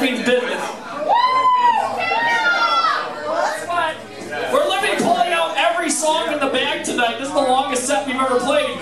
means business. We're literally pulling out every song in the bag tonight. This is the longest set we've ever played.